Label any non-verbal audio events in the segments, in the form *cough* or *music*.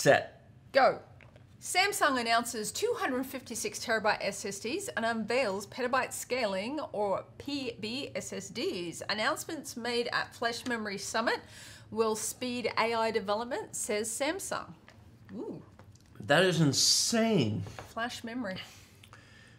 Set. Go. Samsung announces 256 terabyte SSDs and unveils petabyte scaling or PB SSDs. Announcements made at Flash Memory Summit will speed AI development, says Samsung. Ooh, That is insane. flash memory.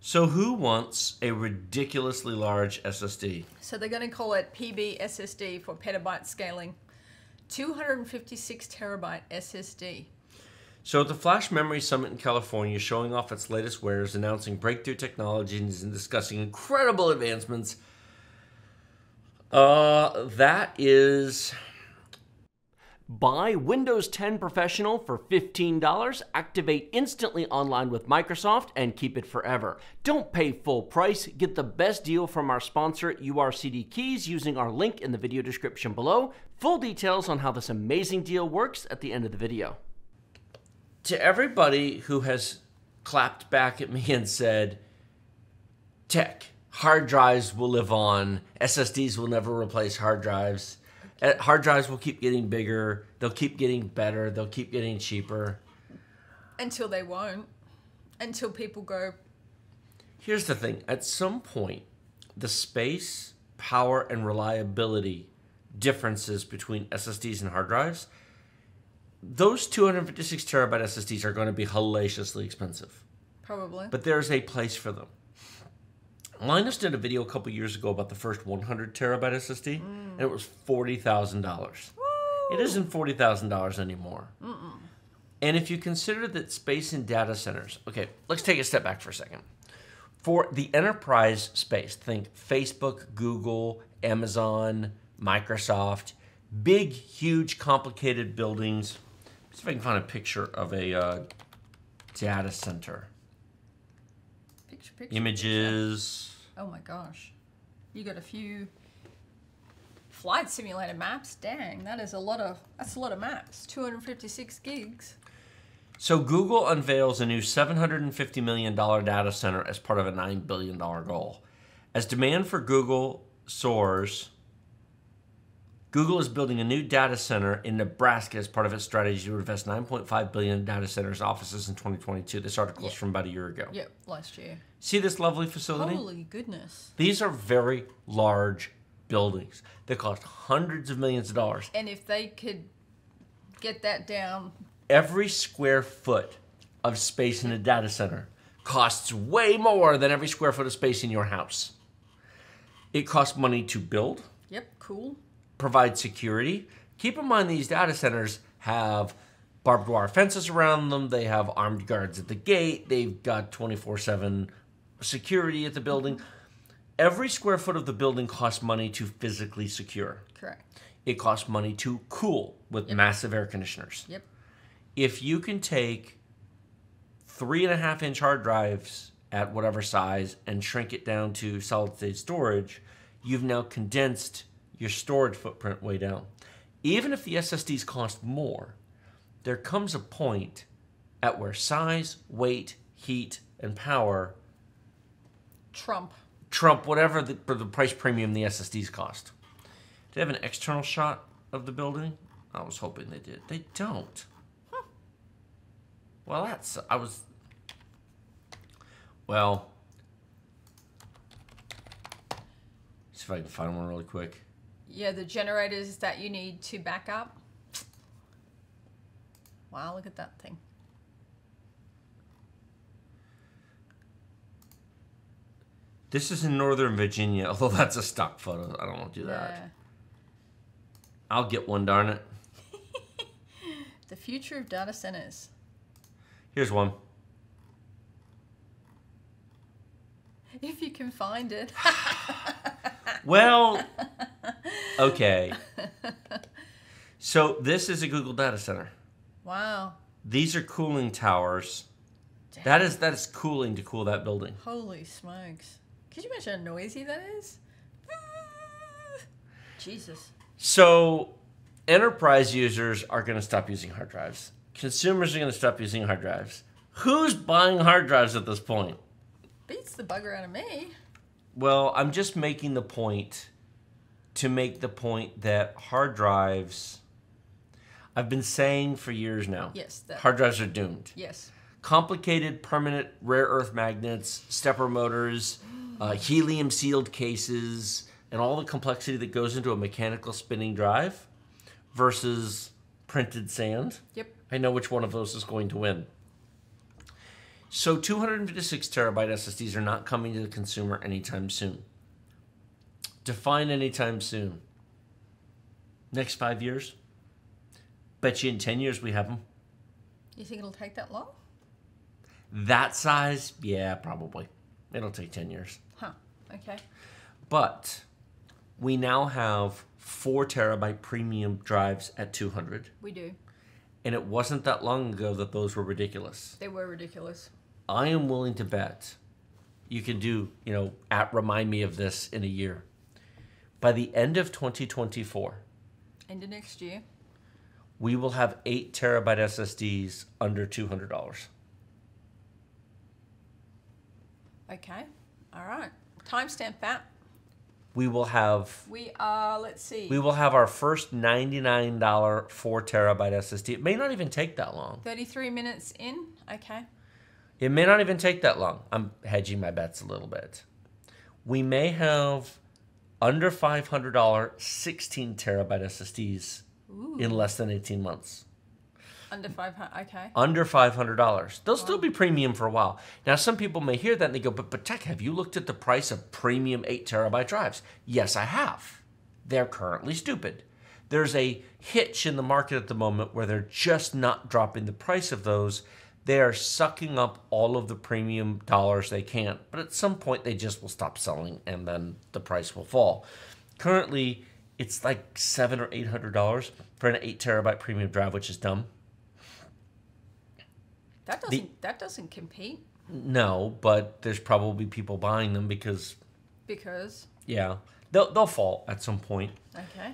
So who wants a ridiculously large SSD? So they're going to call it PB SSD for petabyte scaling. 256 terabyte SSD. So at the Flash Memory Summit in California, showing off its latest wares, announcing breakthrough technologies and discussing incredible advancements. Uh, that is Buy Windows 10 Professional for $15, activate instantly online with Microsoft, and keep it forever. Don't pay full price. Get the best deal from our sponsor, URCD Keys, using our link in the video description below. Full details on how this amazing deal works at the end of the video. To everybody who has clapped back at me *laughs* and said, "Tech, hard drives will live on. SSDs will never replace hard drives. Uh, Hard drives will keep getting bigger. They'll keep getting better. They'll keep getting cheaper." Until they won't. Until people go, Here's the thing: at some point, the space, power, and reliability differences between SSDs and hard drives. Those 256 terabyte SSDs are going to be hellaciously expensive. probably. but there's a place for them. Linus did a video a couple years ago about the first 100 terabyte SSD, mm. and it was forty thousand dollars. It isn't forty thousand dollars anymore. And if you consider that space in data centers, okay, let's take a step back for a second. For the enterprise space, think Facebook, Google, Amazon, Microsoft, big, huge, complicated buildings. See if I can find a picture of a uh, data center. Picture, picture. Images. Oh my gosh. You got a few flight simulator maps. Dang, that is a lot of that's a lot of maps. 256 gigs. So Google unveils a new $750 million data center as part of a $9 billion goal. As demand for Google soars, Google is building a new data center in Nebraska as part of its strategy to invest 9.5 billion in data centers offices in 2022. This article is from about a year ago. Yep, last year. See this lovely facility? Holy goodness. These are very large buildings that cost hundreds of millions of dollars. And if they could get that down, every square foot of space in a data center costs way more than every square foot of space in your house. It costs money to build, yep, cool. Provide security. Keep in mind these data centers have barbed wire fences around them, they have armed guards at the gate, they've got 24 7 security at the building. Every square foot of the building costs money to physically secure. Correct. It costs money to cool with massive air conditioners Yep. if you can take three and a half inch hard drives at whatever size and shrink it down to solid state storage, you've now condensed your storage footprint way down. Even if the SSDs cost more, there comes a point at where size, weight, heat, and power Trump. trump whatever the, for the price premium the SSDs cost. Do they have an external shot of the building? I was hoping they did. They don't. Well, that's I was. Well, see if I can find one really quick. Yeah, the generators that you need to back up. Wow, look at that thing. This is in Northern Virginia, *laughs* although that's a stock photo. I don't want to do that. Yeah. I'll get one, darn it. *laughs* The future of data centers. Here's one. If you can find it. *laughs* Well, okay. *laughs* So this is a Google data center. wow. These are cooling towers. That is that is cooling to cool that building. Holy smokes. Could you imagine how noisy that is? *laughs* Jesus. So enterprise users are going to stop using hard drives. Consumers are going to stop using hard drives. Who's buying hard drives at this point? Beats the bugger out of me. Well, I'm just making the point to make the point that hard drives I've been saying for years now. Yes, that- hard drives are doomed. Yes. Complicated permanent rare earth magnets, stepper motors, uh, helium sealed cases, and all the complexity that goes into a mechanical spinning drive versus printed sand. Yep. I know which one of those is going to win. So 256 terabyte SSDs are not coming to the consumer anytime soon. Define anytime soon. Next five years? Bet you in 10 years we have them. You think it'll take that long? That size? Yeah, probably. It'll take 10 years. Huh. Okay. But we now have four terabyte premium drives at 200. We do. And it wasn't that long ago that those were ridiculous. They were ridiculous. I am willing to bet you can do, you know, at remind me of this in a year. By the end of 2024, End of next year. we will have 8 terabyte SSDs under $200. Okay. All right. Timestamp that. We will have We are, let's see, we will have our first $99 4 terabyte SSD. It may not even take that long. 33 minutes in. Okay. It may not even take that long. I'm hedging my bets a little bit. We may have under $500 16 terabyte SSDs in less than 18 months. Under 500. Okay. Under $500. They'll still be premium for a while. Now, some people may hear that and they go, but, but Tech, have you looked at the price of premium 8 terabyte drives? Yes, I have. They're currently stupid. There's a hitch in the market at the moment where they're just not dropping the price of those. They are sucking up all of the premium dollars they can. But at some point, they just will stop selling and then the price will fall. Currently, it's like seven or eight hundred dollars for an eight terabyte premium drive, which is dumb. That doesn't that doesn't compete No, but there's probably people buying them because because yeah, they'll they'll fall at some point. okay.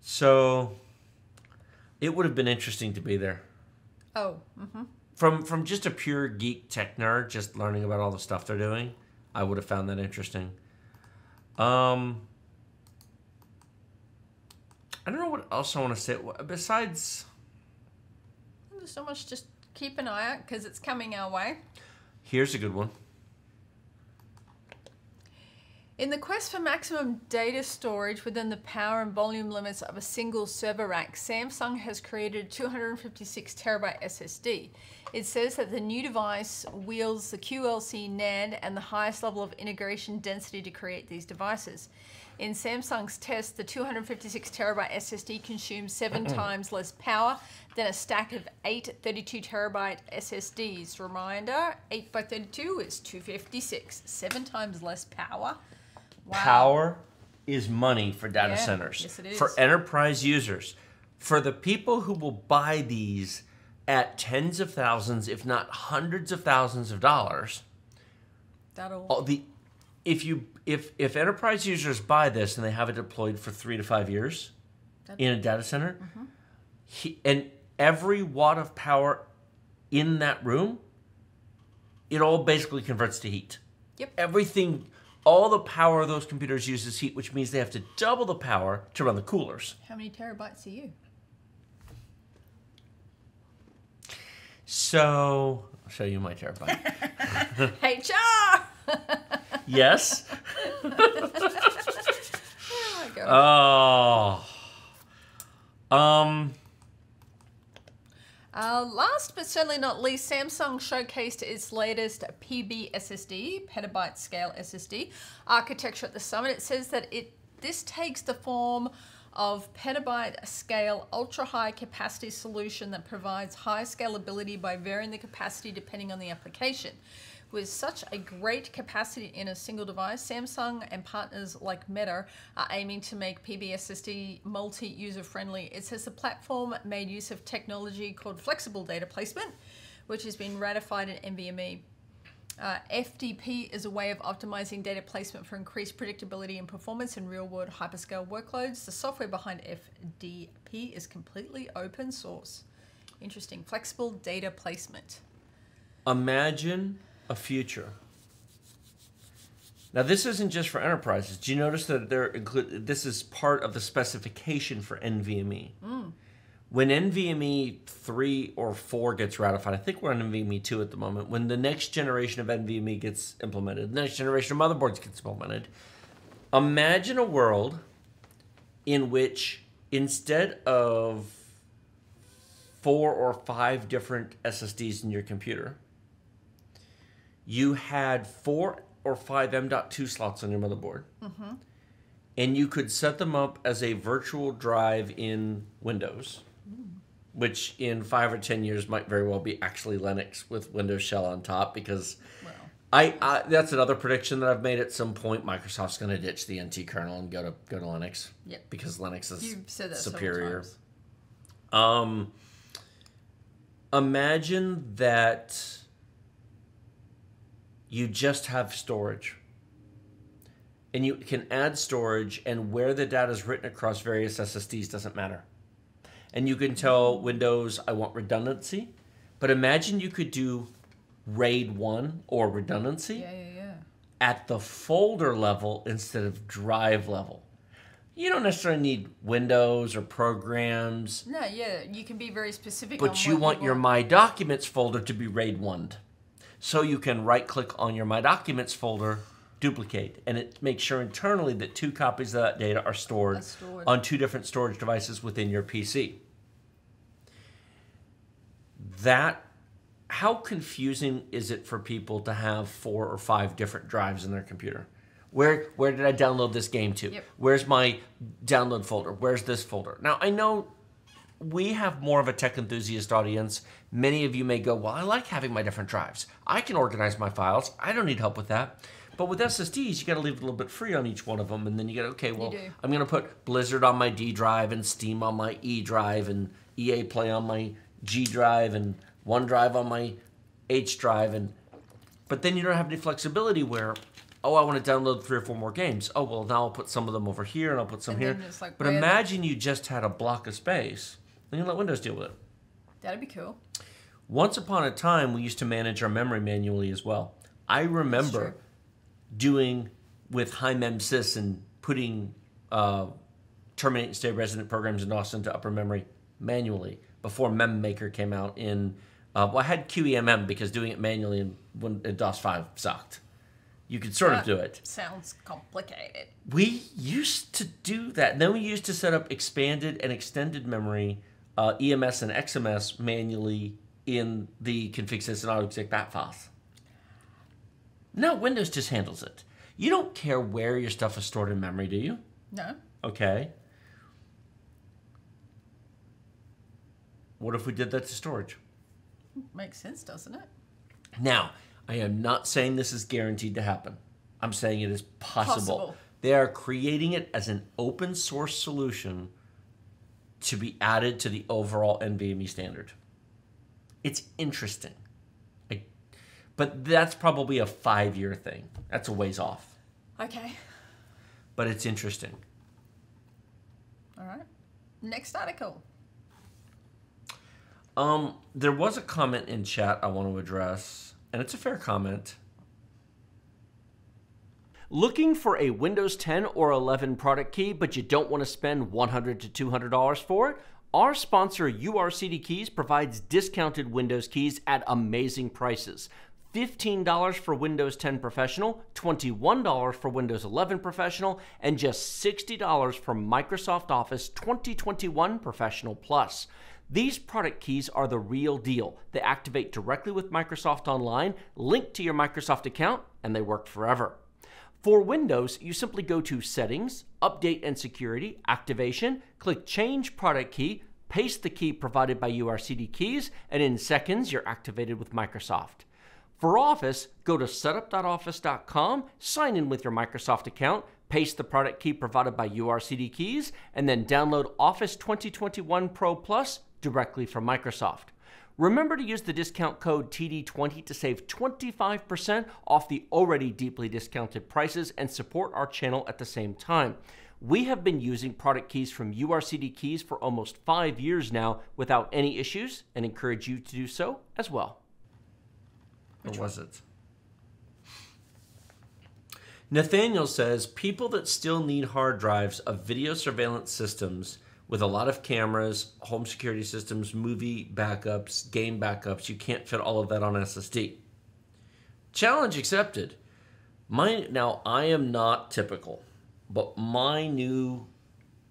So it would have been interesting to be there. Oh, mm-hmm. From from just a pure geek tech nerd, just learning about all the stuff they're doing, I would have found that interesting. Um I don't know what else I want to say besides There's so much. Just keep an eye out because it's coming our way. here's a good one. In the quest for maximum data storage within the power and volume limits of a single server rack, Samsung has created a 256 terabyte SSD. It says that the new device wields the QLC NAND and the highest level of integration density to create these devices. In Samsung's test, the 256 terabyte SSD consumes seven mm-hmm. times less power than a stack of eight 32 terabyte SSDs. Reminder 8 by 32 is 256, seven times less power. Wow. Power is money for data Yeah, centers. yes, it For enterprise users. For the people who will buy these at tens of thousands, if not hundreds of thousands of dollars, That'll. all the if you if if enterprise users buy this and they have it deployed for three to five years That- in a data center, Mm-hmm. he, and every watt of power in that room, it all basically converts to heat. Yep. Everything, all the power those computers use is heat, which means they have to double the power to run the coolers. How many terabytes are you? So I'll show you my terabyte. *laughs* HR! *laughs* yes. *laughs* Oh my God. Oh. Um. Uh, last but certainly not least, Samsung showcased its latest PB SSD, petabyte scale SSD architecture at the summit. It says that it this takes the form of petabyte scale ultra high capacity solution that provides high scalability by varying the capacity depending on the application. With such a great capacity in a single device, Samsung and partners like Meta are aiming to make PBSSD multi-user friendly. It says the platform made use of technology called flexible data placement, which has been ratified in NVMe. Uh, FDP is a way of optimizing data placement for increased predictability and performance in real world hyperscale workloads. The software behind FDP is completely open source. Interesting. Flexible data placement. Imagine a future. Now, this isn't just for enterprises. Do you notice that they're include? This is part of the specification for NVMe, mm. when NVMe 3 or 4 gets ratified, I think we're on NVMe 2 at the moment, when the next generation of NVMe gets implemented, the next generation of motherboards gets implemented, imagine a world in which instead of four or five different SSDs in your computer, you had four or five M.2 slots on your motherboard. And you could set them up as a virtual drive in Windows, which in five or 10 years might very well be actually Linux with Windows Shell on top because. I, I that's another prediction that I've made. At some point, Microsoft's going to ditch the NT kernel and go to go to Linux. Yep. Because Linux is you've said that superior. Um, imagine that you just have storage. And you can add storage, and where the data is written across various SSDs doesn't matter. And you can tell Windows, I want redundancy. But imagine you could do RAID 1 or redundancy Yeah, yeah, yeah. at the folder level instead of drive level. You don't necessarily need Windows or programs, No, yeah, you can be very specific. but you what want your My Documents folder to be RAID 1 So you can right click on your My Documents folder, duplicate, and it makes sure internally that two copies of that data are stored, stored. on two different storage devices within your PC. That how confusing is it for people to have four or five different drives in their computer? Where where did I download this game to? Yep. Where's my download folder? Where's this folder? Now I know we have more of a tech enthusiast audience. Many of you may go, Well, I like having my different drives. I can organize my files. I don't need help with that. But with SSDs, you got to leave a little bit free on each one of them. And then you get, okay, well. I'm going to put Blizzard on my D drive and Steam on my E drive and EA Play on my G drive and OneDrive on my H drive. And But then you don't have any flexibility where, oh, I want to download three or four more games. Oh, well, now I'll put some of them over here and I'll put some And here. like, but imagine you just had a block of space. Then you let Windows deal with it. That'd be cool. Once upon a time, we used to manage our memory manually as well. I remember doing with HIMEM.SYS and putting uh, terminate and stay resident programs in DOS into upper memory manually before MemMaker came out in. Uh, well, I had QEMM because doing it manually in, when, in DOS 5 sucked. You could sort of do it. Sounds complicated. We used to do that. Then we used to set up expanded and extended memory, uh, EMS and XMS manually in the config sys and autoexec bat files. No, Windows just handles it. You don't care where your stuff is stored in memory, do you? No. Okay. What if we did that to storage? Makes sense, doesn't it? Now, I am not saying this is guaranteed to happen. I'm saying it is possible. Possible. They are creating it as an open source solution to be added to the overall NVMe standard. It's interesting. I, but that's probably a five year thing. That's a ways off. Okay. But it's interesting. All right. Next article. Um, there was a comment in chat I want to address, and it's a fair comment. Looking for a Windows 10 or 11 product key, but you don't want to spend 100 to $200 for it? Our sponsor, URCD Keys, provides discounted Windows keys at amazing prices. $15 for Windows 10 Professional, $21 for Windows 11 Professional, and just $60 for Microsoft Office 2021 Professional Plus. These product keys are the real deal. They activate directly with Microsoft Online, link to your Microsoft account, and they work forever. For Windows, you simply go to Settings, Update and Security, Activation, click Change Product Key, paste the key provided by URCD Keys, and in seconds you're activated with Microsoft. For Office, go to setup.office.com, sign in with your Microsoft account, paste the product key provided by URCD Keys, and then download Office 2021 Pro Plus directly from Microsoft. Remember to use the discount code TD20 to save 25% off the already deeply discounted prices and support our channel at the same time. We have been using product keys from URCD Keys for almost five years now without any issues and encourage you to do so as well. Or was it? Nathaniel says people that still need hard drives of video surveillance systems with a lot of cameras, home security systems, movie backups, game backups. You can't fit all of that on SSD. Challenge accepted. My now I am not typical, but my new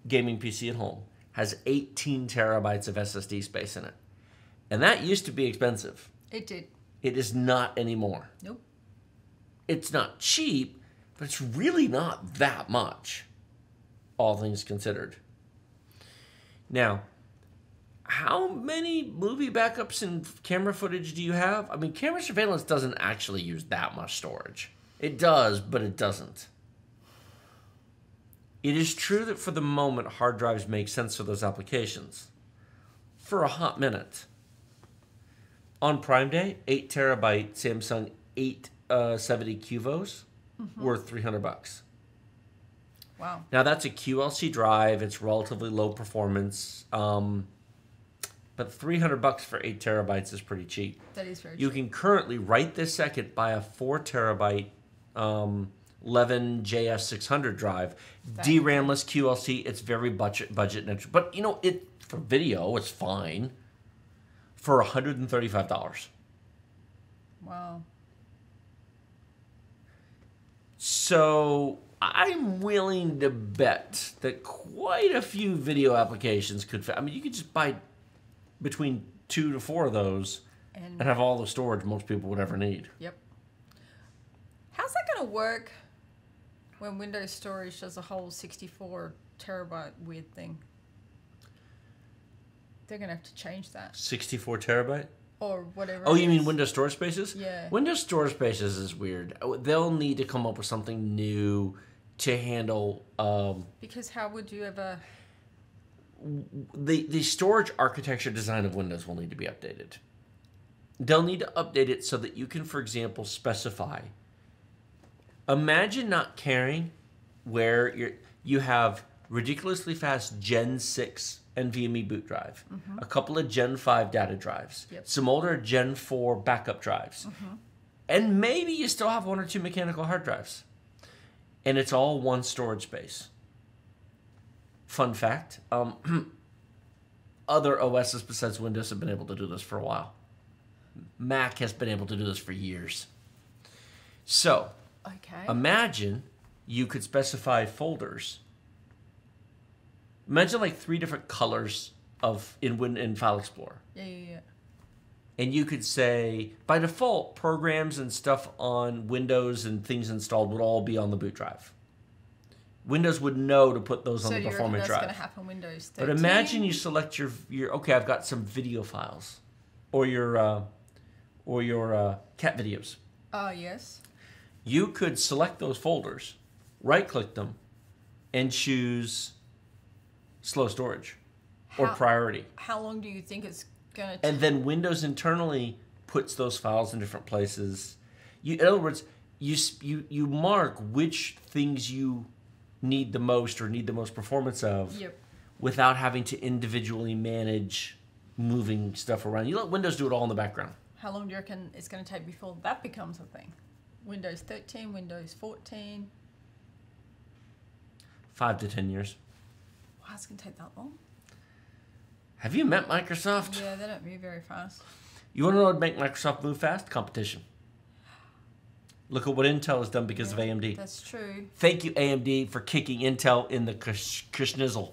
gaming PC at home has 18 terabytes of SSD space in it. And that used to be expensive. It did. It is not anymore. Nope. It's not cheap, but it's really not that much, all things considered. Now, how many movie backups and camera footage do you have? I mean, camera surveillance doesn't actually use that much storage. It does, but it doesn't. It is true that for the moment, hard drives make sense for those applications. For a hot minute. On Prime Day, 8 terabyte Samsung 870 uh, QVOs worth 300 bucks. Wow. Now that's a QLC drive. It's relatively low performance, um, but 300 bucks for 8 terabytes is pretty cheap. That is very You true. can currently, right this second, buy a 4 terabyte um, Leven JS600 drive, you. DRAMless QLC. It's very budget budget neutral, but you know it for video. It's fine for 135 dollars. Wow. So I'm willing to bet that quite a few video applications could. Fit. I mean, you could just buy between two to four of those And and have all the storage most people would ever need. Yep. How's that going to work when Windows Storage does a whole 64 terabyte weird thing? They're going to have to change that 64 terabyte. Or whatever. Oh, you mean. Windows Storage Spaces? Yeah. Windows Storage Spaces is weird. They'll need to come up with something new to handle um, Because how would you ever? the the storage architecture design of Windows will need to be updated. They'll need to update it so that you can, for example, specify. Imagine not caring where you you have ridiculously fast Gen six NVMe boot drive, a couple of Gen five data drives, Yep. some older Gen four backup drives, and maybe you still have one or two mechanical hard drives, and it's all one storage space. Fun fact: um, *clears throat* other OSs besides Windows have been able to do this for a while. Mac has been able to do this for years. So Okay. imagine you could specify folders. Imagine like three different colors of in Win in File Explorer, yeah, yeah, yeah. and you could say by default programs and stuff on Windows and things installed would all be on the boot drive. Windows would know to put those So on the performance that's drive. going to happen Windows 13? But imagine you select your your okay, I've got some video files, or your uh, or your uh, cat videos. Oh yes. You could select those folders, right click them, and choose slow storage or How- priority. How long do you think it's going to? And then Windows internally puts those files in different places. You, in other words, you you you mark which things you need the most or need the most performance of Yep. without having to individually manage moving stuff around. You let Windows do it all in the background. How long do you reckon it's going to take before that becomes a thing? Windows 13, Windows 14. Five to ten years. Wow, it's to take that long. Have you met Microsoft? Yeah, they don't move very fast. You want to know what would make Microsoft move fast? Competition. Look at what Intel has done because of AMD. That's true. Thank you, AMD, for kicking Intel in the kushnizzle.